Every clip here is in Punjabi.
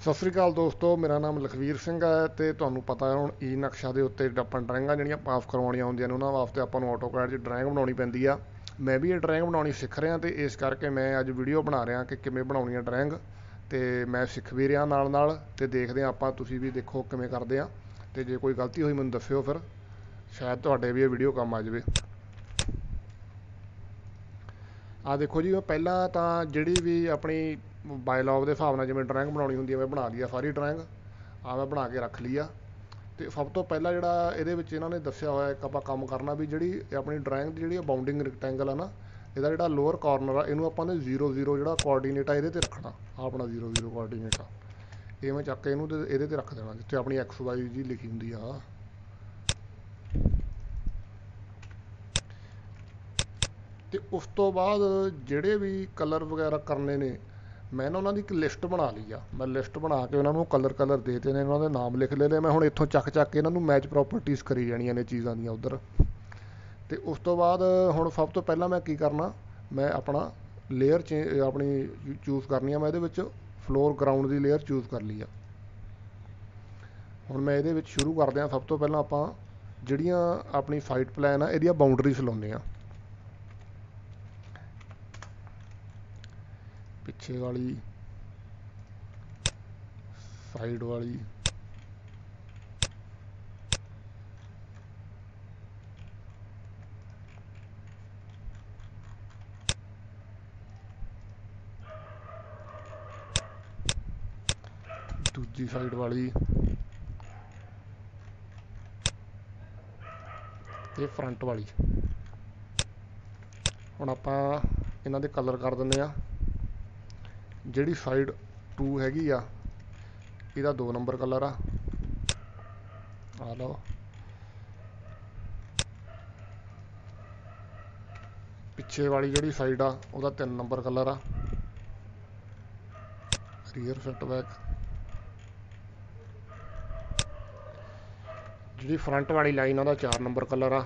ਸਤਿ ਸ੍ਰੀ ਅਕਾਲ ਦੋਸਤੋ, ਮੇਰਾ ਨਾਮ ਲਖਵੀਰ ਸਿੰਘ ਹੈ ਤੇ ਤੁਹਾਨੂੰ ਪਤਾ ਹੈ ਹੁਣ ਈ ਨਕਸ਼ਾ ਦੇ ਉੱਤੇ ਆਪਾਂ ਡਰਾਇੰਗਾਂ ਜਿਹੜੀਆਂ ਪਾਸ ਕਰਵਾਉਣੀਆਂ ਹੁੰਦੀਆਂ ਨੇ, ਉਹਨਾਂ ਵਾਸਤੇ ਆਪਾਂ ਨੂੰ ਆਟੋਕੈਡ 'ਚ ਡਰਾਇੰਗ ਬਣਾਉਣੀ ਪੈਂਦੀ ਆ। ਮੈਂ ਵੀ ਇਹ ਡਰਾਇੰਗ ਬਣਾਉਣੀ ਸਿੱਖ ਰਿਹਾ ਤੇ ਇਸ ਕਰਕੇ ਮੈਂ ਅੱਜ ਵੀਡੀਓ ਬਣਾ ਰਿਹਾ ਕਿ ਕਿਵੇਂ ਬਣਾਉਣੀ ਹੈ ਡਰਾਇੰਗ ਤੇ ਮੈਂ ਸਿੱਖ ਵੀ ਰਿਹਾ ਨਾਲ ਨਾਲ ਤੇ ਦੇਖਦੇ ਹਾਂ ਆਪਾਂ ਤੁਸੀਂ ਵੀ ਦੇਖੋ ਕਿਵੇਂ ਕਰਦੇ ਆ। ਤੇ ਜੇ ਕੋਈ ਗਲਤੀ ਹੋਈ ਮੈਨੂੰ ਦੱਸਿਓ ਫਿਰ, ਸ਼ਾਇਦ ਤੁਹਾਡੇ ਵੀ ਇਹ ਵੀਡੀਓ ਕੰਮ ਆ ਜਾਵੇ। ਆ ਦੇਖੋ ਜੀ ਮੈਂ ਪਹਿਲਾਂ ਤਾਂ ਜਿਹੜੀ ਵੀ ਆਪਣੀ ਬਾਇਲੌਗ ਦੇ ਹਿਸਾਬ ਨਾਲ ਜਿਵੇਂ ਡਰਾਇੰਗ ਬਣਾਉਣੀ ਹੁੰਦੀ ਹੈ ਮੈਂ ਬਣਾ ਲਈ ਆ ਸਾਰੀ ਡਰਾਇੰਗ, ਆਹ ਮੈਂ ਬਣਾ ਕੇ ਰੱਖ ਲਈ ਆ। ਅਤੇ ਸਭ ਤੋਂ ਪਹਿਲਾਂ ਜਿਹੜਾ ਇਹਦੇ ਵਿੱਚ ਇਹਨਾਂ ਨੇ ਦੱਸਿਆ ਹੋਇਆ, ਇੱਕ ਆਪਾਂ ਕੰਮ ਕਰਨਾ ਵੀ ਜਿਹੜੀ ਆਪਣੀ ਡਰਾਇੰਗ ਦੀ ਜਿਹੜੀ ਬਾਉਂਡਿੰਗ ਰੈਕਟੈਂਗਲ ਆ ਨਾ, ਇਹਦਾ ਜਿਹੜਾ ਲੋਅਰ ਕਾਰਨਰ ਆ, ਇਹਨੂੰ ਆਪਾਂ ਨੇ 0 0 ਜਿਹੜਾ ਕੋਆਰਡੀਨੇਟ ਆ, ਇਹਦੇ ਤੇ ਰੱਖਣਾ ਆ ਆਪਣਾ 0 0 ਕੋਆਰਡੀਨੇਟ ਆ। ਇਹ ਮੈਂ ਚੱਕ ਕੇ ਇਹਨੂੰ ਇਹਦੇ ਤੇ ਰੱਖ ਦੇਣਾ, ਜਿੱਥੇ ਆਪਣੀ ਐਕਸ ਵਾਈ ਜੀ ਲਿਖੀ ਹੁੰਦੀ ਆ। ਤੇ ਉਸ ਤੋਂ ਬਾਅਦ ਜਿਹੜੇ ਵੀ ਕਲਰ ਵਗੈਰਾ ਕਰਨੇ ਨੇ ਮੈਂ ਨਾ ਉਹਨਾਂ ਦੀ ਇੱਕ ਲਿਸਟ ਬਣਾ ਲਈ ਆ। ਮੈਂ ਲਿਸਟ ਬਣਾ ਕੇ ਉਹਨਾਂ ਨੂੰ ਕਲਰ ਕਲਰ ਦੇ ਦਿੱਤੇ ਨੇ, ਉਹਨਾਂ ਦੇ ਨਾਮ ਲਿਖ ਲਏ ਨੇ। ਮੈਂ ਹੁਣ ਇੱਥੋਂ ਚੱਕ ਚੱਕ ਕੇ ਇਹਨਾਂ ਨੂੰ ਮੈਚ ਪ੍ਰੋਪਰਟੀਆਂ ਕਰੀ ਜਾਣੀਆਂ ਨੇ ਚੀਜ਼ਾਂ ਦੀਆਂ ਉਧਰ। ਤੇ ਉਸ ਤੋਂ ਬਾਅਦ ਹੁਣ ਸਭ ਤੋਂ ਪਹਿਲਾਂ ਮੈਂ ਕੀ ਕਰਨਾ, ਮੈਂ ਆਪਣਾ ਲੇਅਰ ਆਪਣੀ ਚੂਜ਼ ਕਰਨੀ ਆ। ਮੈਂ ਇਹਦੇ ਵਿੱਚ ਫਲੋਰ ਗਰਾਊਂਡ ਦੀ ਲੇਅਰ ਚੂਜ਼ ਕਰ ਲਈ ਆ। ਹੁਣ ਮੈਂ ਇਹਦੇ ਵਿੱਚ ਸ਼ੁਰੂ ਕਰਦੇ ਆ। ਸਭ ਤੋਂ ਪਹਿਲਾਂ ਆਪਾਂ ਜਿਹੜੀਆਂ ਆਪਣੀ ਫਾਈਟ ਪਲਾਨ ਆ, ਇਹਦੀਆਂ ਬਾਉਂਡਰੀਜ਼ ਲਾਉਂਦੇ ਆ। ਪਿੱਛੇ ਵਾਲੀ ਸਾਈਡ ਵਾਲੀ। ਦੂਜੀ ਸਾਈਡ ਵਾਲੀ। ਤੇ ਫਰੰਟ ਵਾਲੀ। ਹੁਣ ਆਪਾਂ ਇਹਨਾਂ ਦੇ ਕਲਰ ਕਰ ਦਿੰਦੇ ਆ ਜਿਹੜੀ ਸਾਈਡ 2 ਹੈਗੀ ਆ, ਇਹਦਾ 2 ਨੰਬਰ ਕਲਰ ਆ। ਆ ਲਓ। ਪਿੱਛੇ ਵਾਲੀ ਜਿਹੜੀ ਸਾਈਡ ਆ, ਉਹਦਾ 3 ਨੰਬਰ ਕਲਰ ਆ। ਰੀਅਰ ਫਿੱਟ ਜਿਹੜੀ ਫਰੰਟ ਵਾਲੀ ਲਾਈਨ ਉਹਦਾ 4 ਨੰਬਰ ਕਲਰ ਆ।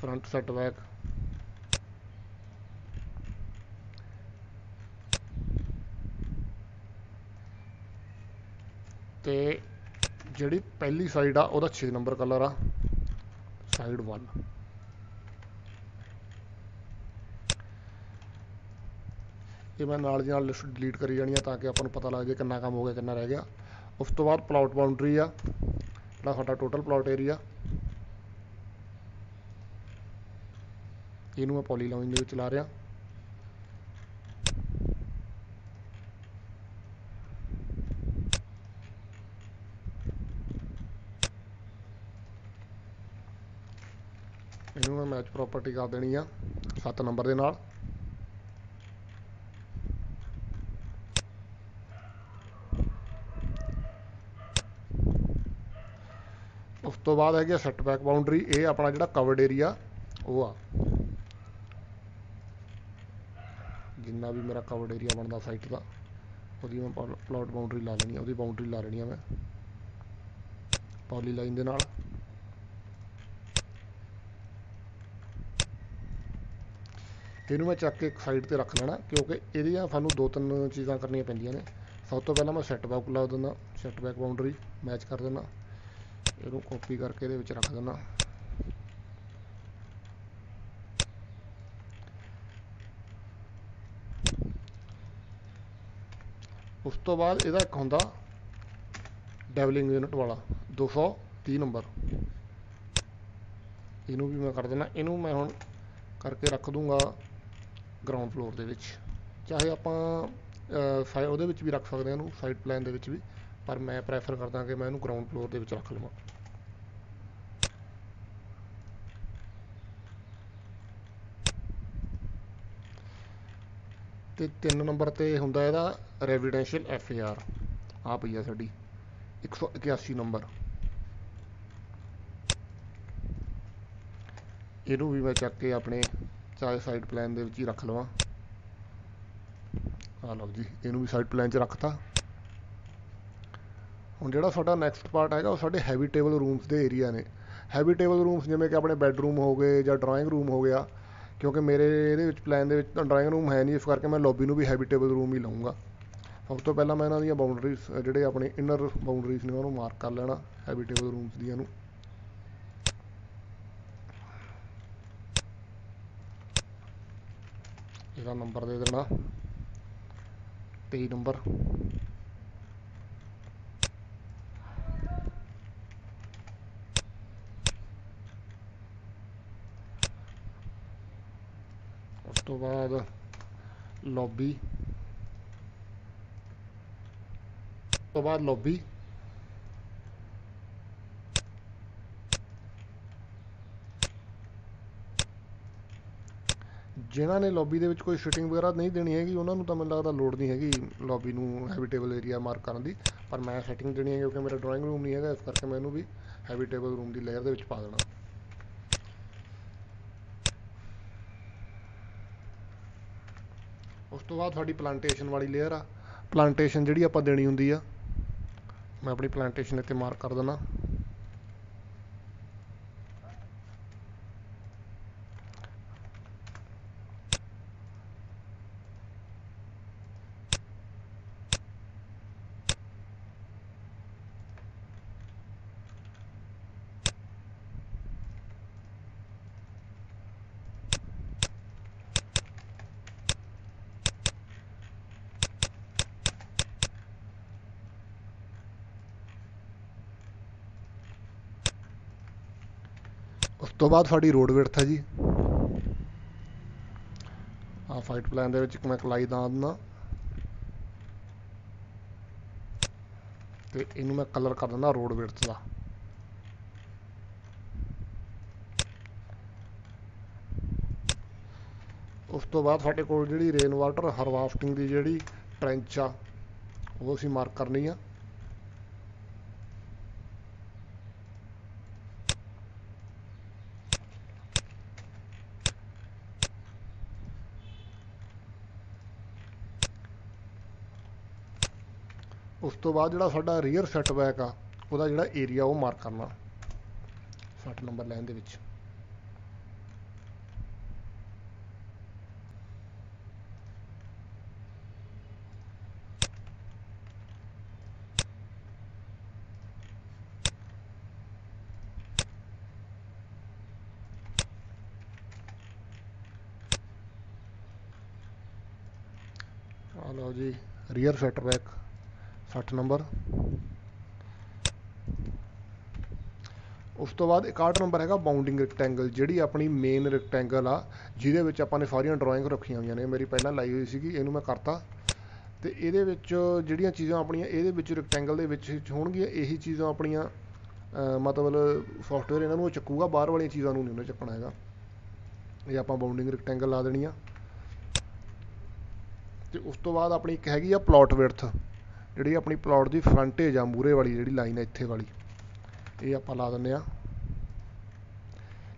ਫਰੰਟ ਸੈਟ ਬੈਕ ਤੇ ਜਿਹੜੀ ਪਹਿਲੀ ਸਾਈਡ ਆ, ਉਹਦਾ 6 ਨੰਬਰ ਕਲਰ ਆ। ਸਾਈਡ 1 ਇਹ ਮੈਂ ਨਾਲ ਦੀ ਨਾਲ ਲਿਸਟ ਡਿਲੀਟ ਕਰੀ ਜਾਣੀ ਆ ਤਾਂ ਕਿ ਆਪਾਂ ਨੂੰ ਪਤਾ ਲੱਗ ਜਾਏ ਕਿੰਨਾ ਕੰਮ ਹੋ ਗਿਆ, ਕਿੰਨਾ ਰਹਿ ਗਿਆ। ਉਸ ਤੋਂ ਬਾਅਦ ਪਲਾਟ ਬਾਉਂਡਰੀ ਆ। ਜਿਹੜਾ ਸਾਡਾ ਟੋਟਲ ਪਲਾਟ ਏਰੀਆ ਇਹਨੂੰ ਮੈਂ ਪੋਲੀ ਪੋਲੀਲਾਈਨ ਦੇ ਵਿੱਚ ਲਾ ਰਿਹਾ ਇਹਨੂੰ ਮੈਂ ਮੈਚ ਪ੍ਰਾਪਰਟੀ ਕਰ ਦੇਣੀ ਆ 7 ਨੰਬਰ ਦੇ ਨਾਲ। ਉਸ ਤੋਂ ਬਾਅਦ ਹੈਗੀ ਸੈਟਬੈਕ ਬਾਉਂਡਰੀ ਇਹ ਆਪਣਾ ਜਿਹੜਾ ਕਵਰਡ ਏਰੀਆ ਉਹ ਆ। ਜਿੰਨਾ ਵੀ ਮੇਰਾ ਕਵਰਡ ਏਰੀਆ ਬਣਦਾ ਸਾਈਟ ਦਾ, ਉਹਦੀ ਮੈਂ ਪਲਾਟ ਬਾਉਂਡਰੀ ਲਾ ਲੈਣੀ ਆ, ਉਹਦੀ ਬਾਉਂਡਰੀ ਲਾ ਲੈਣੀ ਆ ਮੈਂ। ਪੌਲੀ ਲਾਈਨ ਦੇ ਨਾਲ। ਇਹਨੂੰ ਮੈਂ ਚੱਕ ਕੇ ਇੱਕ ਸਾਈਡ ਤੇ ਰੱਖ ਲੈਣਾ, ਕਿਉਂਕਿ ਇਹਦੀਆਂ ਸਾਨੂੰ ਦੋ ਤਿੰਨ ਚੀਜ਼ਾਂ ਕਰਨੀਆਂ ਪੈਂਦੀਆਂ ਨੇ। ਸਭ ਤੋਂ ਪਹਿਲਾਂ ਮੈਂ ਸੈੱਟ ਬੈਕ ਲਾ ਦਿੰਦਾ ਸੈੱਟ ਬੈਕ ਬਾਉਂਡਰੀ ਮੈਚ ਕਰ ਦਿੰਦਾ। ਇਹਨੂੰ ਕਾਪੀ ਕਰਕੇ ਇਹਦੇ ਵਿੱਚ ਰੱਖ ਦਿੰਦਾ। ਉਸ ਤੋਂ ਬਾਅਦ ਇਹਦਾ ਇੱਕ ਹੁੰਦਾ ਡੈਵਲਿੰਗ ਯੂਨਿਟ ਵਾਲਾ 230 ਨੰਬਰ। ਇਹਨੂੰ ਵੀ ਮੈਂ ਕਰ ਦੇਣਾ ਇਹਨੂੰ ਮੈਂ ਹੁਣ ਕਰਕੇ ਰੱਖ ਦੂੰਗਾ। ਗਰਾਊਂਡ ਫਲੋਰ ਦੇ ਵਿੱਚ। ਚਾਹੇ ਆਪਾਂ ਸਾਈ ਉਹਦੇ ਵਿੱਚ ਵੀ ਰੱਖ ਸਕਦੇ ਹਾਂ ਇਹਨੂੰ ਸਾਈਡ ਪਲਾਨ ਦੇ ਵਿੱਚ ਵੀ। ਪਰ ਮੈਂ ਪ੍ਰੈਫਰ ਕਰਦਾ ਕਿ ਮੈਂ ਇਹਨੂੰ ਗਰਾਊਂਡ ਫਲੋਰ ਦੇ ਵਿੱਚ ਰੱਖ ਲਵਾਂ। ਤੇ 3 ਨੰਬਰ ਤੇ ਹੁੰਦਾ ਇਹਦਾ ਰੈਜ਼ੀਡੈਂਸ਼ੀਅਲ ਐਫ ਏ ਆਰ ਆ ਪਈ ਆ ਸਾਡੀ। 181 ਨੰਬਰ। ਇਹਨੂੰ ਵੀ ਮੈਂ ਚੱਕ ਕੇ ਆਪਣੇ ਚਾਹੇ ਸਾਈਡ ਪਲਾਨ ਦੇ ਵਿੱਚ ਹੀ ਰੱਖ ਲਵਾਂ। ਆ ਲਓ ਜੀ, ਇਹਨੂੰ ਵੀ ਸਾਈਡ ਪਲਾਨ 'ਚ ਰੱਖਤਾ। ਹੁਣ ਜਿਹੜਾ ਸਾਡਾ ਨੈਕਸਟ ਪਾਰਟ ਹੈਗਾ, ਉਹ ਸਾਡੇ ਹੈਬਿਟੇਬਲ ਰੂਮਸ ਦੇ ਏਰੀਆ ਨੇ। ਹੈਬਿਟੇਬਲ ਰੂਮਸ ਜਿਵੇਂ ਕਿ ਆਪਣੇ ਬੈੱਡਰੂਮ ਹੋ ਗਏ ਜਾਂ ਡਰਾਇੰਗ ਰੂਮ ਹੋ ਗਿਆ, ਕਿਉਂਕਿ ਮੇਰੇ ਇਹਦੇ ਵਿੱਚ ਪਲਾਨ ਦੇ ਵਿੱਚ ਡਰਾਇੰਗ ਰੂਮ ਹੈ ਨਹੀਂ, ਇਸ ਕਰਕੇ ਮੈਂ ਲੌਬੀ ਨੂੰ ਵੀ ਹੈਬਿਟੇਬਲ ਰੂਮ ਹੀ ਲਵਾਂਗਾ ਸਭ ਤੋਂ ਪਹਿਲਾਂ ਮੈਂ ਇਹਨਾਂ ਦੀਆਂ ਬਾਉਂਡਰੀਜ਼ ਜਿਹੜੇ ਆਪਣੇ ਇਨਰ ਬਾਉਂਡਰੀਜ਼ ਨੇ, ਉਹਨਾਂ ਨੂੰ ਮਾਰਕ ਕਰ ਲੈਣਾ ਹੈਬਿਟੇਬਲ ਰੂਮਸ ਦੀਆਂ ਨੂੰ। ਇਹਦਾ ਨੰਬਰ ਦੇ ਦੇਣਾ। 23 ਨੰਬਰ ਉਸ ਤੋਂ ਬਾਅਦ ਲੌਬੀ ਉਸ ਤੋਂ ਬਾਅਦ ਲੌਬੀ ਜਿਨ੍ਹਾਂ ਨੇ ਲੌਬੀ ਦੇ ਵਿੱਚ ਕੋਈ ਸ਼ੂਟਿੰਗ ਵਗੈਰਾ ਨਹੀਂ ਦੇਣੀ ਹੈਗੀ, ਉਹਨਾਂ ਨੂੰ ਤਾਂ ਮੈਨੂੰ ਲੱਗਦਾ ਲੋੜ ਨਹੀਂ ਹੈਗੀ ਲੌਬੀ ਨੂੰ ਹੈਬਿਟੇਬਲ ਏਰੀਆ ਮਾਰਕ ਕਰਨ ਦੀ। ਪਰ ਮੈਂ ਸੈਟਿੰਗ ਦੇਣੀ ਹੈ ਕਿਉਂਕਿ ਮੇਰਾ ਡਰਾਇੰਗ ਰੂਮ ਨਹੀਂ ਹੈਗਾ, ਇਸ ਕਰਕੇ ਮੈਂ ਇਹਨੂੰ ਵੀ ਹੈਬਿਟੇਬਲ ਰੂਮ ਦੀ ਲੇਅਰ ਦੇ ਵਿੱਚ ਪਾ ਦੇਣਾ। ਉਸ ਤੋਂ ਬਾਅਦ ਤੁਹਾਡੀ ਪਲਾਂਟੇਸ਼ਨ ਵਾਲੀ ਲੇਅਰ ਆ। ਪਲਾਂਟੇਸ਼ਨ ਜਿਹੜੀ ਆਪਾਂ ਦੇਣੀ ਹੁੰਦੀ ਆ, ਮੈਂ ਆਪਣੀ ਪਲਾਂਟੇਸ਼ਨ ਇੱਥੇ ਮਾਰਕ ਕਰ ਦਿੰਦਾ ਉਸ ਤੋਂ ਬਾਅਦ ਸਾਡੀ ਰੋਡ ਵਿਡਥ ਹੈ ਜੀ। ਆ ਫਾਈਟ ਪਲਾਨ ਦੇ ਵਿੱਚ ਇੱਕ ਮੈਂ ਕਲਾਈ ਦਾ ਦਿੰਦਾ। ਤੇ ਇਹਨੂੰ ਮੈਂ ਕਲਰ ਕਰ ਦਿੰਦਾ ਰੋਡ ਵਿਡਥ ਦਾ। ਉਸ ਤੋਂ ਬਾਅਦ ਸਾਡੇ ਕੋਲ ਜਿਹੜੀ ਰੇਨ ਵਾਟਰ ਹਾਰਵੈਸਟਿੰਗ ਦੀ ਜਿਹੜੀ ਟ੍ਰੈਂਚ ਆ, ਉਹ ਅਸੀਂ ਮਾਰਕ ਕਰਨੀ ਆ। ਉਸ ਤੋਂ ਬਾਅਦ ਜਿਹੜਾ ਸਾਡਾ ਰੀਅਰ ਸੈਟਬੈਕ ਆ, ਉਹਦਾ ਜਿਹੜਾ ਏਰੀਆ ਉਹ ਮਾਰਕ ਕਰਨਾ। 60 ਨੰਬਰ ਲਾਈਨ ਦੇ ਵਿੱਚ। ਆ ਲਓ ਜੀ ਰੀਅਰ ਸੈਟਬੈਕ 60 ਨੰਬਰ। ਉਸ ਤੋਂ ਬਾਅਦ 61 ਨੰਬਰ ਹੈਗਾ ਬਾਉਂਡਿੰਗ ਰੈਕਟੈਂਗਲ ਜਿਹੜੀ ਆਪਣੀ ਮੇਨ ਰੈਕਟੈਂਗਲ ਆ, ਜਿਹਦੇ ਵਿੱਚ ਆਪਾਂ ਨੇ ਸਾਰੀਆਂ ਡਰਾਇੰਗ ਰੱਖੀਆਂ ਹੋਈਆਂ ਨੇ। ਮੇਰੀ ਪਹਿਲਾਂ ਲਾਈ ਹੋਈ ਸੀਗੀ, ਇਹਨੂੰ ਮੈਂ ਕਰਤਾ। ਤੇ ਇਹਦੇ ਵਿੱਚ ਜਿਹੜੀਆਂ ਚੀਜ਼ਾਂ ਆਪਣੀਆਂ, ਇਹਦੇ ਵਿੱਚ ਰੈਕਟੈਂਗਲ ਦੇ ਵਿੱਚ ਹੋਣਗੀਆਂ, ਇਹੀ ਚੀਜ਼ਾਂ ਆਪਣੀਆਂ ਮਤਲਬ ਸੌਫਟਵੇਅਰ ਇਹਨਾਂ ਨੂੰ ਉਹ ਚੱਕੂਗਾ, ਬਾਹਰ ਵਾਲੀਆਂ ਚੀਜ਼ਾਂ ਨੂੰ ਨਹੀਂ ਉਹਨੇ ਚੱਕਣਾ ਹੈਗਾ। ਇਹ ਆਪਾਂ ਬਾਉਂਡਿੰਗ ਰੈਕਟੈਂਗਲ ਲਾ ਦੇਣੀ ਆ। ਤੇ ਉਸ ਤੋਂ ਬਾਅਦ ਆਪਣੀ ਇੱਕ ਹੈਗੀ ਆ ਪਲਾਟ ਵਿਡਥ ਜਿਹੜੀ ਆਪਣੀ ਪਲਾਟ ਦੀ ਫਰੰਟੇਜ ਆ ਮੂਰੇ ਵਾਲੀ ਜਿਹੜੀ ਲਾਈਨ ਹੈ ਇੱਥੇ ਵਾਲੀ। ਇਹ ਆਪਾਂ ਲਾ ਦਿੰਨੇ ਆ।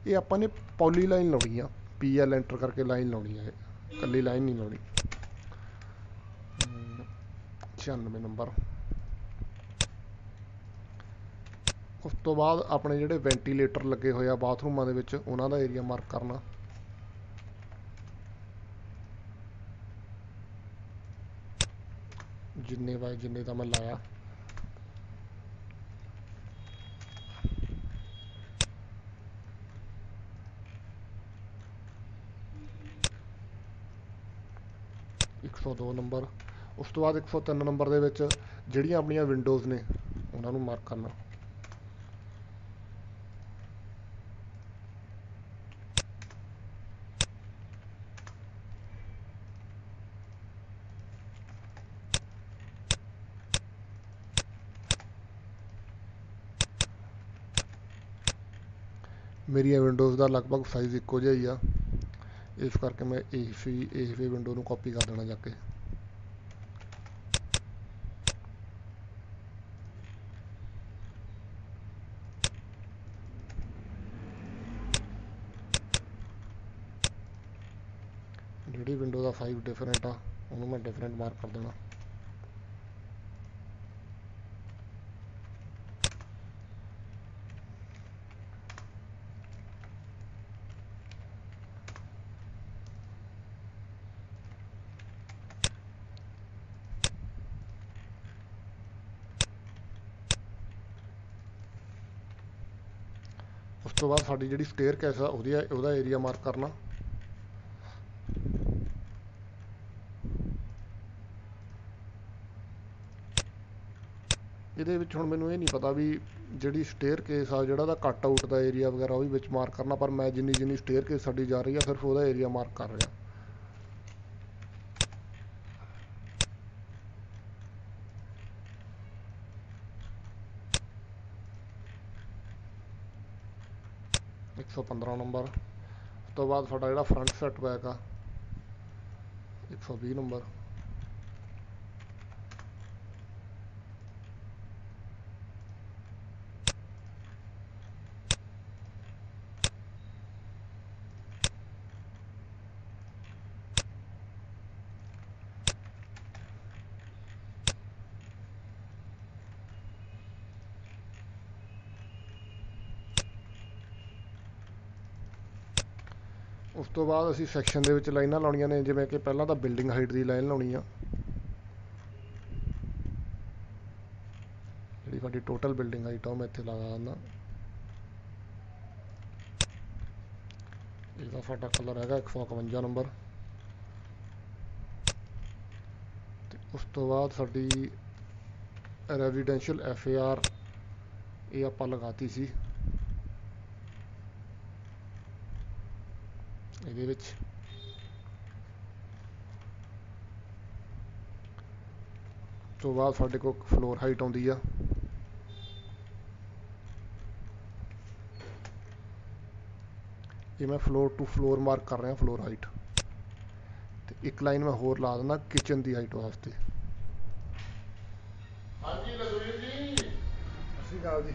ਇਹ ਆਪਾਂ ਨੇ ਪੌਲੀ ਲਾਈਨ ਲਾਉਣੀ ਆ। ਪੀ ਐਲ ਐਂਟਰ ਕਰਕੇ ਲਾਈਨ ਲਾਉਣੀ ਹੈ ਇਕੱਲੀ ਲਾਈਨ ਨਹੀਂ ਲਾਉਣੀ। 96 ਨੰਬਰ ਉਸ ਤੋਂ ਬਾਅਦ ਆਪਣੇ ਜਿਹੜੇ ਵੈਂਟੀਲੇਟਰ ਲੱਗੇ ਹੋਏ ਆ ਬਾਥਰੂਮਾਂ ਦੇ ਵਿੱਚ, ਉਹਨਾਂ ਦਾ ਏਰੀਆ ਮਾਰਕ ਕਰਨਾ। ਜਿੰਨੇ ਬਾਏ ਜਿੰਨੇ ਦਾ ਮੈਂ ਲਾਇਆ। ਇੱਕ ਸੌ ਦੋ ਨੰਬਰ। ਉਸ ਤੋਂ ਬਾਅਦ 103 ਨੰਬਰ ਦੇ ਵਿੱਚ ਜਿਹੜੀਆਂ ਆਪਣੀਆਂ ਵਿੰਡੋਜ਼ ਨੇ, ਉਹਨਾਂ ਨੂੰ ਮਾਰਕ ਕਰਨਾ। ਮੇਰੀਆਂ ਵਿੰਡੋਜ਼ ਦਾ ਲਗਭਗ ਸਾਈਜ਼ ਇੱਕੋ ਜਿਹਾ ਹੀ ਆ। ਇਸ ਕਰਕੇ ਮੈਂ ਇਸ ਵੀ ਵਿੰਡੋ ਨੂੰ ਕਾਪੀ ਕਰ ਦੇਣਾ ਜਾ ਕੇ। ਜਿਹੜੀ ਵਿੰਡੋ ਦਾ ਸਾਈਜ਼ ਡਿਫਰੈਂਟ ਆ, ਉਹਨੂੰ ਮੈਂ ਡਿਫਰੈਂਟ ਮਾਰਕ ਕਰ ਦੇਣਾ। ਤੋਂ ਬਾਅਦ ਸਾਡੀ ਜਿਹੜੀ ਸਟੇਅਰ ਕੇਸ ਆ, ਉਹਦੀ ਉਹਦਾ ਏਰੀਆ ਮਾਰਕ ਕਰਨਾ। ਇਹਦੇ ਵਿੱਚ ਹੁਣ ਮੈਨੂੰ ਇਹ ਨਹੀਂ ਪਤਾ ਵੀ ਜਿਹੜੀ ਸਟੇਅਰ ਕੇਸ ਆ, ਜਿਹੜਾ ਦਾ ਕੱਟ ਆਊਟ ਦਾ ਏਰੀਆ ਵਗੈਰਾ, ਉਹ ਵੀ ਵਿੱਚ ਮਾਰਕ ਕਰਨਾ, ਪਰ ਮੈਂ ਜਿੰਨੀ ਜਿੰਨੀ ਸਟੇਅਰ ਕੇਸ ਸਾਡੀ ਜਾ ਰਹੀ ਆ, ਸਿਰਫ ਉਹਦਾ ਏਰੀਆ ਮਾਰਕ ਕਰ ਰਿਹਾ। ਇੱਕ ਸੌ ਪੰਦਰਾਂ ਨੰਬਰ। ਉਸ ਤੋਂ ਬਾਅਦ ਤੁਹਾਡਾ ਜਿਹੜਾ ਫਰੰਟ ਸੈਟ ਬੈਕ ਆ 120 ਨੰਬਰ। ਉਸ ਤੋਂ ਬਾਅਦ ਅਸੀਂ ਸੈਕਸ਼ਨ ਦੇ ਵਿੱਚ ਲਾਈਨਾਂ ਲਾਉਣੀਆਂ ਨੇ, ਜਿਵੇਂ ਕਿ ਪਹਿਲਾਂ ਤਾਂ ਬਿਲਡਿੰਗ ਹਾਈਟ ਦੀ ਲਾਈਨ ਲਾਉਣੀ ਆ। ਜਿਹੜੀ ਸਾਡੀ ਟੋਟਲ ਬਿਲਡਿੰਗ ਹਾਈਟ ਆ, ਉਹ ਮੈਂ ਇੱਥੇ ਲਗਾ ਦਿੰਦਾ। ਇਹਦਾ ਸਾਡਾ ਕਲਰ ਹੈਗਾ 151 ਨੰਬਰ ਤੇ ਉਸ ਤੋਂ ਬਾਅਦ ਸਾਡੀ ਰੈਜ਼ੀਡੈਂਸ਼ੀਅਲ ਐਫ ਏ ਆਰ ਇਹ ਆਪਾਂ ਲਗਾਤੀ ਸੀ। ਇਹਦੇ ਵਿੱਚ। ਤੋਂ ਬਾਅਦ ਸਾਡੇ ਕੋਲ ਫਲੋਰ ਹਾਈਟ ਆਉਂਦੀ ਆ। ਇਹ ਮੈਂ ਫਲੋਰ ਟੂ ਫਲੋਰ ਮਾਰਕ ਕਰ ਰਿਹਾ ਫਲੋਰ ਹਾਈਟ ਤੇ ਇੱਕ ਲਾਈਨ ਮੈਂ ਹੋਰ ਲਾ ਦਿੰਦਾ ਕਿਚਨ ਦੀ ਹਾਈਟ ਵਾਸਤੇ। ਹਾਂਜੀ ਲਖਵੀਰ ਜੀ। ਅਸੀਂ ਗੱਲ ਜੀ।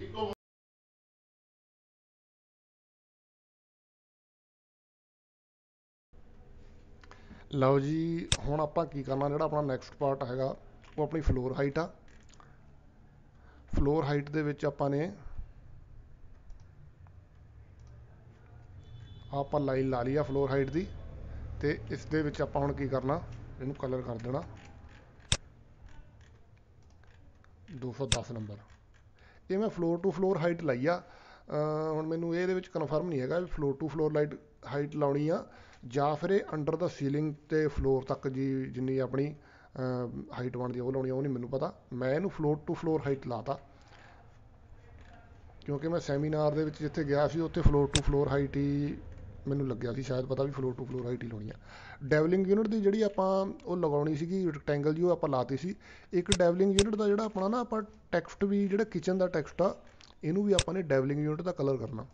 ਇੱਕੋ ਲਓ ਜੀ, ਹੁਣ ਆਪਾਂ ਕੀ ਕਰਨਾ, ਜਿਹੜਾ ਆਪਣਾ ਨੈਕਸਟ ਪਾਰਟ ਹੈਗਾ, ਉਹ ਆਪਣੀ ਫਲੋਰ ਹਾਈਟ ਆ। ਫਲੋਰ ਹਾਈਟ ਦੇ ਵਿੱਚ ਆਪਾਂ ਨੇ ਆਪਾਂ ਲਾਈਨ ਲਾ ਲਈ ਆ ਫਲੋਰ ਹਾਈਟ ਦੀ ਤੇ ਇਸ ਦੇ ਵਿੱਚ ਆਪਾਂ ਹੁਣ ਕੀ ਕਰਨਾ, ਇਹਨੂੰ ਕਲਰ ਕਰ ਦੇਣਾ। 210 ਨੰਬਰ ਇਹ ਮੈਂ ਫਲੋਰ ਟੂ ਫਲੋਰ ਹਾਈਟ ਲਾਈ ਆ। ਹੁਣ ਮੈਨੂੰ ਇਹਦੇ ਵਿੱਚ ਕਨਫਰਮ ਨਹੀਂ ਹੈਗਾ ਵੀ floor to floor light height ਲਾਉਣੀ ਆ। ਜਾਂ ਫਿਰ ਇਹ ਅੰਡਰ ਦਾ ਸੀਲਿੰਗ ਅਤੇ ਫਲੋਰ ਤੱਕ ਜੀ ਜਿੰਨੀ ਆਪਣੀ ਹਾਈਟ ਬਣਦੀ ਆ, ਉਹ ਲਾਉਣੀ ਆ, ਉਹ ਨਹੀਂ ਮੈਨੂੰ ਪਤਾ। ਮੈਂ ਇਹਨੂੰ ਫਲੋਰ ਟੂ ਫਲੋਰ ਹਾਈਟ ਲਾਤਾ। ਕਿਉਂਕਿ ਮੈਂ ਸੈਮੀਨਾਰ ਦੇ ਵਿੱਚ ਜਿੱਥੇ ਗਿਆ ਸੀ, ਉੱਥੇ ਫਲੋਰ ਟੂ ਫਲੋਰ ਹਾਈਟ ਹੀ ਮੈਨੂੰ ਲੱਗਿਆ ਸੀ। ਸ਼ਾਇਦ ਪਤਾ ਵੀ ਫਲੋਰ ਟੂ ਫਲੋਰ ਹਾਈਟ ਹੀ ਲਾਉਣੀ ਆ। ਡੈਵਲਿੰਗ ਯੂਨਿਟ ਦੀ ਜਿਹੜੀ ਆਪਾਂ ਉਹ ਲਗਾਉਣੀ ਸੀਗੀ ਰੈਕਟੈਂਗਲ ਜੀ ਉਹ ਆਪਾਂ ਲਾਤੀ ਸੀ। ਇੱਕ ਡੈਵਲਿੰਗ ਯੂਨਿਟ ਦਾ ਜਿਹੜਾ ਆਪਣਾ ਨਾ ਆਪਾਂ ਟੈਕਸਟ ਵੀ, ਜਿਹੜਾ ਕਿਚਨ ਦਾ ਟੈਕਸਟ ਆ, ਇਹਨੂੰ ਵੀ ਆਪਾਂ ਨੇ ਡੈਵਲਿੰਗ ਯੂਨਿਟ ਦਾ ਕਲਰ ਕਰਨਾ।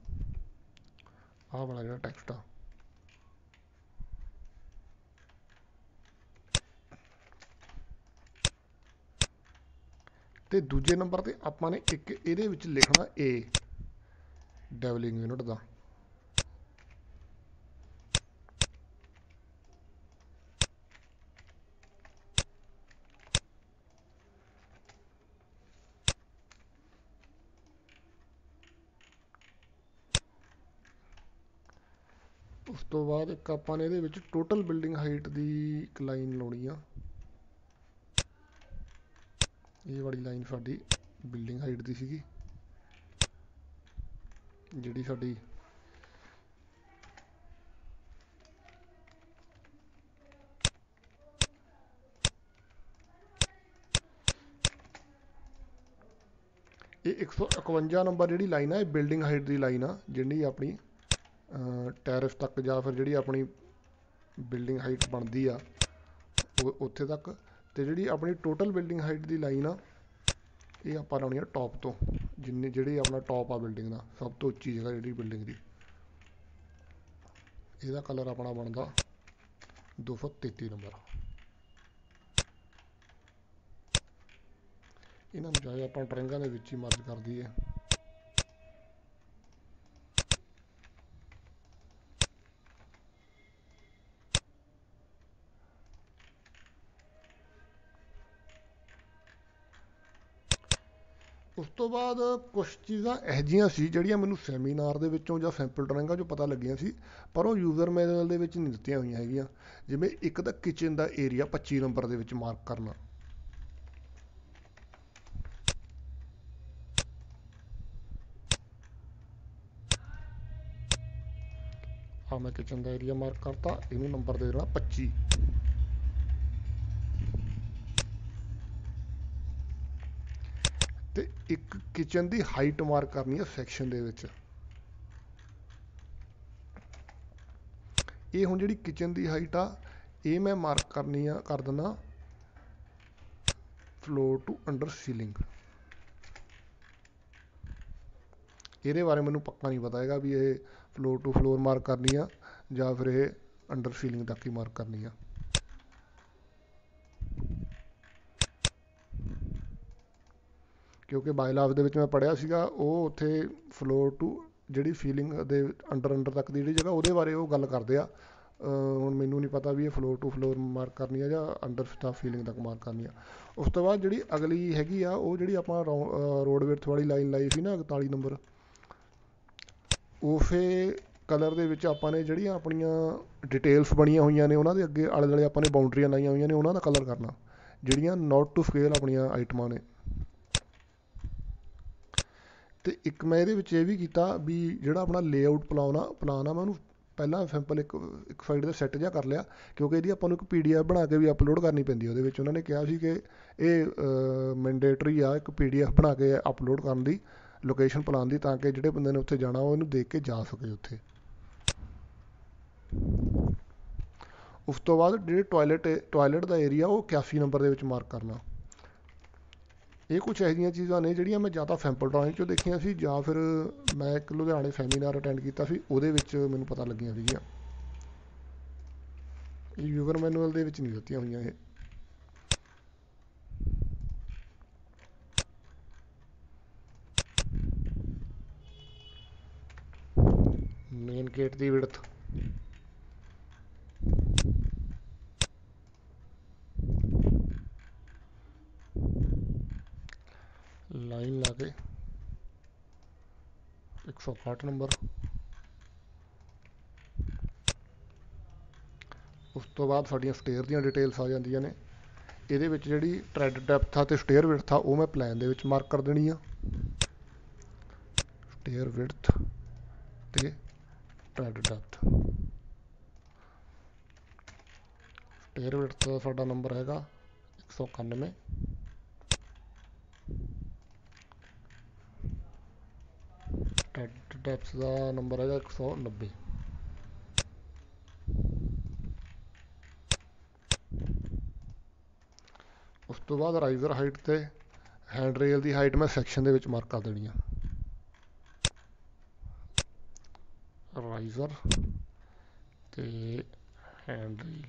ਆਹ ਵਾਲਾ ਜਿਹੜਾ ਟੈਕਸਟ ਆ। ਤੇ ਦੂਜੇ ਨੰਬਰ ਤੇ ਆਪਾਂ ਨੇ ਇੱਕ ਇਹਦੇ ਵਿੱਚ ਲਿਖਣਾ ਏ ਡੈਵਲਿੰਗ ਯੂਨਿਟ ਦਾ। ਉਸ ਤੋਂ ਬਾਅਦ ਇੱਕ ਆਪਾਂ ਨੇ ਇਹਦੇ ਵਿੱਚ ਟੋਟਲ ਬਿਲਡਿੰਗ ਹਾਈਟ ਦੀ ਇੱਕ ਲਾਈਨ ਲਾਉਣੀ ਆ। ਇਹ ਵਾਲੀ ਲਾਈਨ ਸਾਡੀ ਬਿਲਡਿੰਗ ਹਾਈਟ ਦੀ ਸੀਗੀ। ਜਿਹੜੀ ਸਾਡੀ ਇਹ 151 ਨੰਬਰ ਜਿਹੜੀ ਲਾਈਨ ਆ, ਇਹ ਬਿਲਡਿੰਗ ਹਾਈਟ ਦੀ ਲਾਈਨ ਆ ਜਿਹੜੀ ਆਪਣੀ ਟੈਰਿਸ ਤੱਕ ਜਾਂ ਫਿਰ ਜਿਹੜੀ ਆਪਣੀ ਬਿਲਡਿੰਗ ਹਾਈਟ ਬਣਦੀ ਆ, ਉਹ ਉੱਥੇ ਤੱਕ ਅਤੇ ਜਿਹੜੀ ਆਪਣੀ ਟੋਟਲ ਬਿਲਡਿੰਗ ਹਾਈਟ ਦੀ ਲਾਈਨ ਆ, ਇਹ ਆਪਾਂ ਲਾਉਣੀ ਆ ਟੋਪ ਤੋਂ। ਜਿੰਨੀ, ਜਿਹੜੀ ਆਪਣਾ ਟੋਪ ਆ ਬਿਲਡਿੰਗ ਦਾ, ਸਭ ਤੋਂ ਉੱਚੀ ਜਗ੍ਹਾ ਜਿਹੜੀ ਬਿਲਡਿੰਗ ਦੀ। ਇਹਦਾ ਕਲਰ ਆਪਣਾ ਬਣਦਾ 233 ਨੰਬਰ। ਇਹਨਾਂ ਨੂੰ ਚਾਹੇ ਆਪਾਂ ਟਰੰਗਾਂ ਦੇ ਵਿੱਚ ਹੀ ਮਰਜ ਕਰ ਦਈਏ। ਤੋਂ ਬਾਅਦ ਕੁਝ ਚੀਜ਼ਾਂ ਇਹੋ ਜਿਹੀਆਂ ਸੀ ਜਿਹੜੀਆਂ ਮੈਨੂੰ ਸੈਮੀਨਾਰ ਦੇ ਵਿੱਚੋਂ ਜਾਂ ਸੈਂਪਲ ਡਰਾਇੰਗਾਂ 'ਚੋਂ ਪਤਾ ਲੱਗੀਆਂ ਸੀ, ਪਰ ਉਹ ਯੂਜ਼ਰ ਮੈਨੂਅਲ ਦੇ ਵਿੱਚ ਨਹੀਂ ਦਿੱਤੀਆਂ ਹੋਈਆਂ ਹੈਗੀਆਂ। ਜਿਵੇਂ ਇੱਕ ਤਾਂ ਕਿਚਨ ਦਾ ਏਰੀਆ 25 ਨੰਬਰ ਦੇ ਵਿੱਚ ਮਾਰਕ ਕਰਨਾ ਆ ਮੈਂ ਕਿਚਨ ਦਾ ਏਰੀਆ ਮਾਰਕ ਕਰਤਾ, ਇਹਨੂੰ ਨੰਬਰ ਦੇ ਦੇਣਾ 25 ਇੱਕ ਕਿਚਨ ਦੀ ਹਾਈਟ ਮਾਰਕ ਕਰਨੀ ਹੈ ਸੈਕਸ਼ਨ ਦੇ ਵਿੱਚ। ਇਹ ਹੁਣ ਜਿਹੜੀ ਕਿਚਨ ਦੀ ਹਾਈਟ ਆ, ਇਹ ਮੈਂ ਮਾਰਕ ਕਰਨੀ ਆ, ਕਰ ਦਿੰਦਾ ਫਲੋਰ ਟੂ ਅੰਡਰ ਸੀਲਿੰਗ ਇਹਦੇ ਬਾਰੇ ਮੈਨੂੰ ਪੱਕਾ ਨਹੀਂ ਪਤਾ ਹੈਗਾ ਵੀ ਇਹ ਫਲੋਰ ਟੂ ਫਲੋਰ ਮਾਰਕ ਕਰਨੀ ਆ ਜਾਂ ਫਿਰ ਇਹ ਅੰਡਰ ਸੀਲਿੰਗ ਤੱਕ ਹੀ ਮਾਰਕ ਕਰਨੀ ਆ। ਕਿਉਂਕਿ ਬਾਇਲਾਫ ਦੇ ਵਿੱਚ ਮੈਂ ਪੜ੍ਹਿਆ ਸੀਗਾ, ਉਹ ਉੱਥੇ ਫਲੋਰ ਟੂ ਜਿਹੜੀ ਫੀਲਿੰਗ ਦੇ ਅੰਡਰ ਅੰਡਰ ਤੱਕ ਦੀ ਜਿਹੜੀ ਜਗ੍ਹਾ, ਉਹਦੇ ਬਾਰੇ ਉਹ ਗੱਲ ਕਰਦੇ ਆ। ਹੁਣ ਮੈਨੂੰ ਨਹੀਂ ਪਤਾ ਵੀ ਇਹ ਫਲੋਰ ਟੂ ਫਲੋਰ ਮਾਰਕ ਕਰਨੀ ਆ ਜਾਂ ਅੰਡਰ ਸਟਾਫ ਫੀਲਿੰਗ ਤੱਕ ਮਾਰਕ ਕਰਨੀ ਆ। ਉਸ ਤੋਂ ਬਾਅਦ ਜਿਹੜੀ ਅਗਲੀ ਹੈਗੀ ਆ, ਉਹ ਜਿਹੜੀ ਆਪਾਂ ਰੋਡ ਵਿਡਥ ਵਾਲੀ ਲਾਈਨ ਲਾਈ ਸੀ ਨਾ 41 ਨੰਬਰ ਉਸੇ ਕਲਰ ਦੇ ਵਿੱਚ ਆਪਾਂ ਨੇ ਜਿਹੜੀਆਂ ਆਪਣੀਆਂ ਡਿਟੇਲਸ ਬਣੀਆਂ ਹੋਈਆਂ ਨੇ, ਉਹਨਾਂ ਦੇ ਅੱਗੇ ਆਲੇ ਦੁਆਲੇ ਆਪਾਂ ਨੇ ਬਾਉਂਡਰੀਆਂ ਲਾਈਆਂ ਹੋਈਆਂ ਨੇ, ਉਹਨਾਂ ਦਾ ਕਲਰ ਕਰਨਾ। ਜਿਹੜੀਆਂ ਨੋਟ ਟੂ ਸਕੇਲ ਆਪਣੀਆਂ ਆਈਟਮਾਂ ਨੇ। ਅਤੇ ਇੱਕ ਮੈਂ ਇਹਦੇ ਵਿੱਚ ਇਹ ਵੀ ਕੀਤਾ ਵੀ ਜਿਹੜਾ ਆਪਣਾ ਲੇਆਊਟ ਪਲਾਨ ਆ ਪਲਾਨ ਆ ਮੈਂ ਉਹਨੂੰ ਪਹਿਲਾਂ ਸਿੰਪਲ ਇੱਕ ਇੱਕ ਸਾਈਡ ਤੇ ਸੈੱਟ ਜਿਹਾ ਕਰ ਲਿਆ, ਕਿਉਂਕਿ ਇਹਦੀ ਆਪਾਂ ਨੂੰ ਇੱਕ ਪੀ ਡੀ ਪੀਡੀਐਫ ਬਣਾ ਕੇ ਵੀ ਅਪਲੋਡ ਕਰਨੀ ਪੈਂਦੀ ਉਹਦੇ ਵਿੱਚ। ਉਹਨਾਂ ਨੇ ਕਿਹਾ ਸੀ ਕਿ ਇਹ ਮੈਂਡੇਟਰੀ ਆ ਇੱਕ ਪੀ ਡੀ ਪੀਡੀਐਫ ਬਣਾ ਕੇ ਅਪਲੋਡ ਕਰਨ ਦੀ ਲੋਕੇਸ਼ਨ ਪਲਾਨ ਦੀ ਤਾਂ ਕਿ ਜਿਹੜੇ ਬੰਦੇ ਨੇ ਉੱਥੇ ਜਾਣਾ ਉਹ ਇਹਨੂੰ ਦੇਖ ਕੇ ਜਾ ਸਕੇ ਉੱਥੇ। ਉਸ ਤੋਂ ਬਾਅਦ ਜਿਹੜੇ ਟਾਇਲਟ ਟਾਇਲਟ ਦਾ ਏਰੀਆ ਉਹ 81 ਨੰਬਰ ਦੇ ਵਿੱਚ ਮਾਰਕ ਕਰਨਾ। ਇਹ ਕੁਝ ਇਹੋ ਜਿਹੀਆਂ ਚੀਜ਼ਾਂ ਨੇ ਜਿਹੜੀਆਂ ਮੈਂ ਜ਼ਿਆਦਾ ਸੈਂਪਲ ਡਰਾਇੰਗ 'ਚੋਂ ਦੇਖੀਆਂ ਸੀ ਜਾਂ ਫਿਰ ਮੈਂ ਇੱਕ ਲੁਧਿਆਣੇ ਸੈਮੀਨਾਰ ਅਟੈਂਡ ਕੀਤਾ ਸੀ, ਉਹਦੇ ਵਿੱਚ ਮੈਨੂੰ ਪਤਾ ਲੱਗੀਆਂ ਸੀਗੀਆਂ। ਇਹ ਯੂਜ਼ਰ ਮੈਨੂਅਲ ਦੇ ਵਿੱਚ ਨਹੀਂ ਦਿੱਤੀਆਂ ਹੋਈਆਂ ਇਹ। ਮੇਨ ਗੇਟ ਦੀ ਵਿਡਥ ਲਾਈਨ ਲਾ ਕੇ 160 ਨੰਬਰ। ਉਸ ਤੋਂ ਬਾਅਦ ਸਾਡੀਆਂ ਸਟੇਅਰ ਦੀਆਂ ਡਿਟੇਲਸ ਆ ਜਾਂਦੀਆਂ ਨੇ। ਇਹਦੇ ਵਿੱਚ ਜਿਹੜੀ ਟ੍ਰੈਡ ਡੈਪਥ ਆ ਤੇ ਸਟੇਅਰ ਵਿਡਥ ਆ, ਉਹ ਮੈਂ ਪਲਾਨ ਦੇ ਵਿੱਚ ਮਾਰਕ ਕਰ ਦੇਣੀ ਆ। ਸਟੇਅਰ ਵਿਡਥ ਤੇ ਟ੍ਰੈਡ ਡੈਪਥ ਸਟੇਅਰ ਵਿਡਥ ਦਾ ਸਾਡਾ ਨੰਬਰ ਹੈਗਾ 191 ਡੈਪਥ ਦਾ ਨੰਬਰ ਹੈਗਾ 190 ਉਸ ਤੋਂ ਬਾਅਦ ਰਾਈਜ਼ਰ ਹਾਈਟ ਤੇ ਹੈਂਡ ਰੇਲ ਦੀ ਹਾਈਟ ਮੈਂ ਸੈਕਸ਼ਨ ਦੇ ਵਿੱਚ ਮਾਰਕ ਕਰ ਦੇਣੀ ਆ। ਰਾਈਜ਼ਰ ਤੇ ਹੈਂਡ ਰੇਲ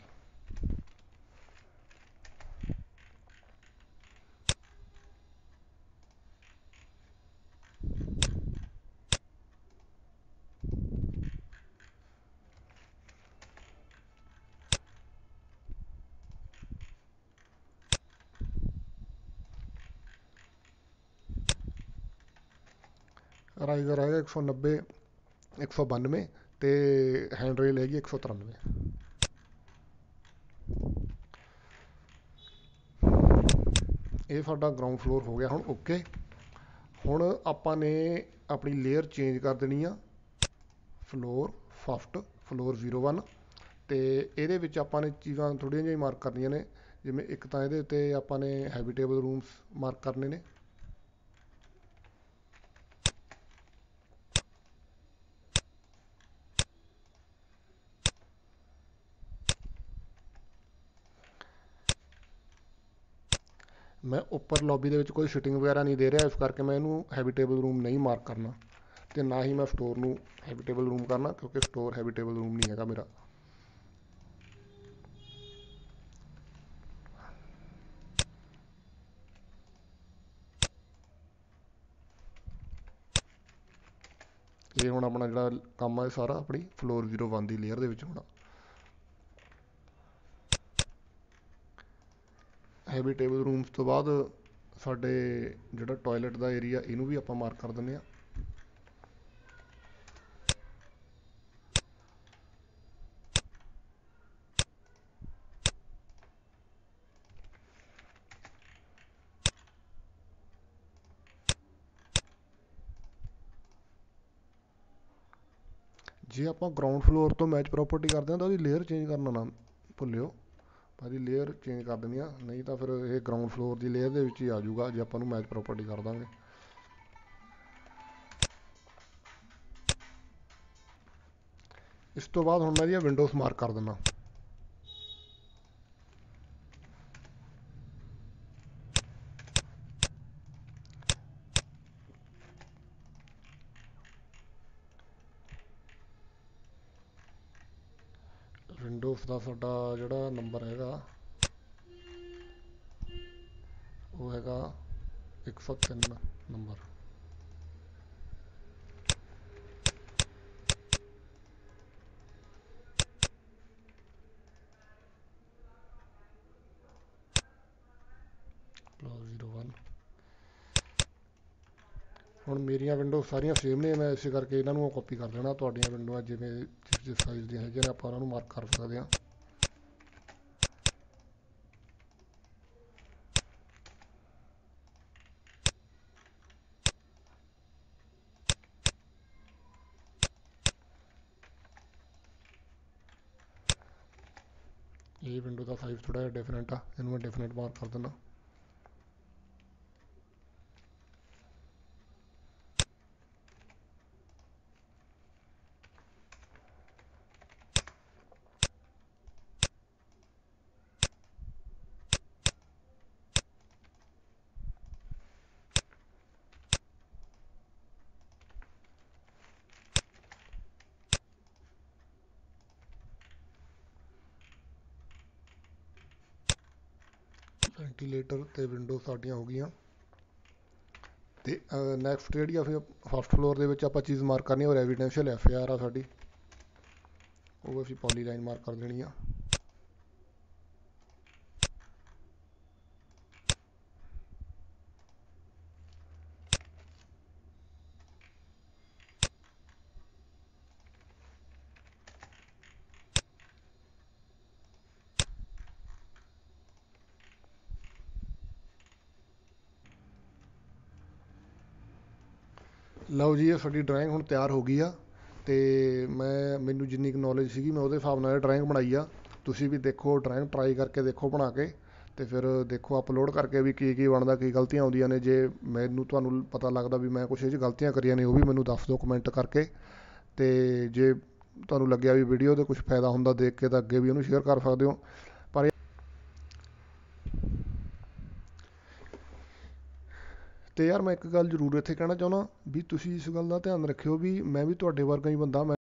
ਰਾਈਜ਼ਰ ਹੈਗਾ 190 192 ਤੇ ਹੈਂਡ ਰੇਲ ਹੈਗੀ 193 ਇਹ ਸਾਡਾ ਗਰਾਊਂਡ ਫਲੋਰ ਹੋ ਗਿਆ ਹੁਣ ਓਕੇ ਹੁਣ ਆਪਾਂ ਨੇ ਆਪਣੀ ਲੇਅਰ ਚੇਂਜ ਕਰ ਦੇਣੀ ਆ। ਫਲੋਰ ਫਸਟ ਫਲੋਰ 01 ਤੇ ਇਹਦੇ ਵਿੱਚ ਆਪਾਂ ਨੇ ਚੀਜ਼ਾਂ ਥੋੜੀਆਂ ਜਿਹੀਆਂ ਮਾਰਕ ਕਰਨੀਆਂ ਨੇ। ਜਿਵੇਂ ਇੱਕ ਤਾਂ ਇਹਦੇ ਉੱਤੇ ਆਪਾਂ ਨੇ ਹੈਬਿਟੇਬਲ ਰੂਮਸ ਮਾਰਕ ਕਰਨੇ ਨੇ। ਮੈਂ ਉੱਪਰ ਲੌਬੀ ਦੇ ਵਿੱਚ ਕੋਈ ਸਿਟਿੰਗ ਵਗੈਰਾ ਨਹੀਂ ਦੇ ਰਿਹਾ, ਇਸ ਕਰਕੇ ਮੈਂ ਇਹਨੂੰ ਹੈਬੀਟੇਬਲ ਰੂਮ ਨਹੀਂ ਮਾਰਕ ਕਰਨਾ ਅਤੇ ਨਾ ਹੀ ਮੈਂ ਸਟੋਰ ਨੂੰ ਹੈਬੀਟੇਬਲ ਰੂਮ ਕਰਨਾ, ਕਿਉਂਕਿ ਸਟੋਰ ਹੈਬੀਟੇਬਲ ਰੂਮ ਨਹੀਂ ਹੈਗਾ ਮੇਰਾ। ਇਹ ਹੁਣ ਆਪਣਾ ਜਿਹੜਾ ਕੰਮ ਹੈ ਸਾਰਾ, ਆਪਣੀ ਫਲੋਰ 01 ਦੀ ਲੇਅਰ ਦੇ ਵਿੱਚ ਹੋਣਾ। ਹੈਵੀਟੇਬਲ ਰੂਮਸ ਤੋਂ ਬਾਅਦ ਸਾਡੇ ਜਿਹੜਾ ਟਾਇਲਟ ਦਾ ਏਰੀਆ ਇਹਨੂੰ ਵੀ ਆਪਾਂ ਮਾਰਕ ਕਰ ਦਿੰਦੇ ਹਾਂ। ਜੇ ਆਪਾਂ ਗਰਾਊਂਡ ਫਲੋਰ ਤੋਂ ਮੈਚ ਪ੍ਰੋਪਰਟੀ ਕਰਦੇ ਹਾਂ ਤਾਂ ਉਹਦੀ ਲੇਅਰ ਚੇਂਜ ਕਰਨਾ ਨਾ ਭੁੱਲਿਓ। ਭਾਜੀ ਲੇਅਰ ਚੇਂਜ ਕਰ ਦੇਣੀ ਆ ਨਹੀਂ ਤਾਂ ਫਿਰ ਇਹ ਗਰਾਊਂਡ ਫਲੋਰ ਦੀ ਲੇਅਰ ਦੇ ਵਿੱਚ ਹੀ ਆ ਜਾਊਗਾ, ਜੇ ਆਪਾਂ ਨੂੰ ਮੈਚ ਪ੍ਰੋਪਰਟੀ ਕਰ ਦਾਂਗੇ। ਇਸ ਤੋਂ ਬਾਅਦ ਹੁਣ ਮੈਂ ਜੀ ਵਿੰਡੋਜ਼ ਮਾਰਕ ਕਰ ਦਿੰਦਾ। ਵਿੰਡੋਜ਼ ਦਾ ਜਿਹੜਾ ਨੰਬਰ ਹੈਗਾ ਉਹ ਹੈਗਾ 103 ਨੰਬਰ ਕਲੋਜ਼ 01 ਹੁਣ ਮੇਰੀਆਂ ਵਿੰਡੋ ਸਾਰੀਆਂ ਸੇਮ ਨੇ, ਮੈਂ ਇਸੇ ਕਰਕੇ ਇਹਨਾਂ ਨੂੰ ਕਾਪੀ ਕਰ ਲੈਣਾ, ਤੁਹਾਡੀਆਂ ਵਿੰਡੋਆਂ ਜਿਵੇਂ ਜਿਸ ਜਿਸ ਸਾਈਜ਼ ਦੀਆਂ ਹੈਗੀਆਂ ਨੇ, ਆਪਾਂ ਉਹਨਾਂ ਨੂੰ ਮਾਰਕ ਕਰ ਸਕਦੇ ਹਾਂ। ਇਹ ਵਿੰਡੋ ਦਾ ਸਾਈਜ਼ ਥੋੜਾ ਜਿਹਾ ਡਿਫਰੈਂਟ ਆ, ਇਹਨੂੰ ਮੈਂ ਡਿਫਰੈਂਟ ਮਾਰਕ ਕਰ ਦਿੰਦਾ। ਵੈਂਟੀਲੇਟਰ ਅਤੇ ਵਿੰਡੋ ਸਾਡੀਆਂ ਹੋ ਗਈਆਂ। ਅਤੇ ਨੈਕਸਟ ਜਿਹੜੀ ਆ ਫਿਰ ਫਸਟ ਫਲੋਰ ਦੇ ਵਿੱਚ ਆਪਾਂ ਚੀਜ਼ ਮਾਰਕ ਕਰਨੀ ਉਹ ਰੈਜ਼ੀਡੈਂਸ਼ੀਅਲ ਐਫ ਆਰ ਆ ਸਾਡੀ। ਉਹ ਅਸੀਂ ਪੋਲੀ ਲਾਈਨ ਮਾਰਕ ਕਰ ਦੇਣੀ ਆ। ਲਓ ਜੀ, ਇਹ ਸਾਡੀ ਡਰਾਇੰਗ ਹੁਣ ਤਿਆਰ ਹੋ ਗਈ ਆ ਅਤੇ ਮੈਂ, ਮੈਨੂੰ ਜਿੰਨੀ ਕੁ ਨੌਲੇਜ ਸੀਗੀ, ਮੈਂ ਉਹਦੇ ਹਿਸਾਬ ਨਾਲ ਇਹ ਡਰਾਇੰਗ ਬਣਾਈ ਆ। ਤੁਸੀਂ ਵੀ ਦੇਖੋ ਡਰਾਇੰਗ ਟਰਾਈ ਕਰਕੇ ਦੇਖੋ ਬਣਾ ਕੇ ਅਤੇ ਫਿਰ ਦੇਖੋ ਅਪਲੋਡ ਕਰਕੇ ਵੀ ਕੀ ਕੀ ਬਣਦਾ, ਕੀ ਗਲਤੀਆਂ ਆਉਂਦੀਆਂ ਨੇ। ਜੇ ਮੈਨੂੰ ਤੁਹਾਨੂੰ ਪਤਾ ਲੱਗਦਾ ਵੀ ਮੈਂ ਕੁਛ ਇਹ 'ਚ ਗਲਤੀਆਂ ਕਰੀਆਂ ਨੇ, ਉਹ ਵੀ ਮੈਨੂੰ ਦੱਸ ਦਿਓ ਕਮੈਂਟ ਕਰਕੇ। ਅਤੇ ਜੇ ਤੁਹਾਨੂੰ ਲੱਗਿਆ ਵੀ ਵੀਡੀਓ ਤੇ ਕੁਛ ਫਾਇਦਾ ਹੁੰਦਾ ਦੇਖ ਕੇ, ਤਾਂ ਅੱਗੇ ਵੀ ਉਹਨੂੰ ਸ਼ੇਅਰ ਕਰ ਸਕਦੇ ਹੋ। ਅਤੇ ਯਾਰ ਮੈਂ ਇੱਕ ਗੱਲ ਜ਼ਰੂਰ ਇੱਥੇ ਕਹਿਣਾ ਚਾਹੁੰਦਾ ਵੀ ਤੁਸੀਂ ਇਸ ਗੱਲ ਦਾ ਧਿਆਨ ਰੱਖਿਓ ਵੀ ਮੈਂ ਵੀ ਤੁਹਾਡੇ ਵਰਗਾ ਹੀ ਬੰਦਾ, ਮੈਂ